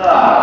Tá.